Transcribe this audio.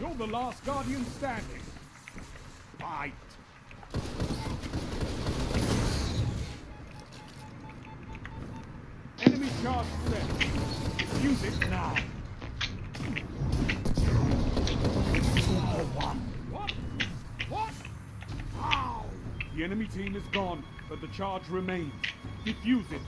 You're the last Guardian standing. Fight! Enemy charge set. Use it now. What? What? Ow! The enemy team is gone, but the charge remains. Defuse it.